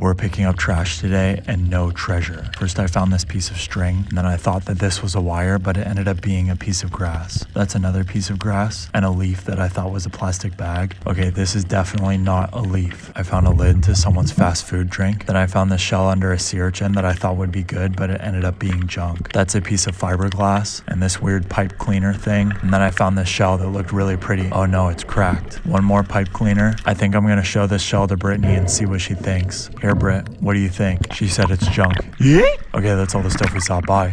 We're picking up trash today and no treasure. First, I found this piece of string, and then I thought that this was a wire, but it ended up being a piece of grass. That's another piece of grass, and a leaf that I thought was a plastic bag. Okay, this is definitely not a leaf. I found a lid to someone's fast food drink. Then I found this shell under a sea urchin that I thought would be good, but it ended up being junk. That's a piece of fiberglass, and this weird pipe cleaner thing. And then I found this shell that looked really pretty. Oh no, it's cracked. One more pipe cleaner. I think I'm gonna show this shell to Brittany and see what she thinks. Here, Britt, what do you think? She said it's junk. Yeah? Okay, that's all the stuff we saw. Bye.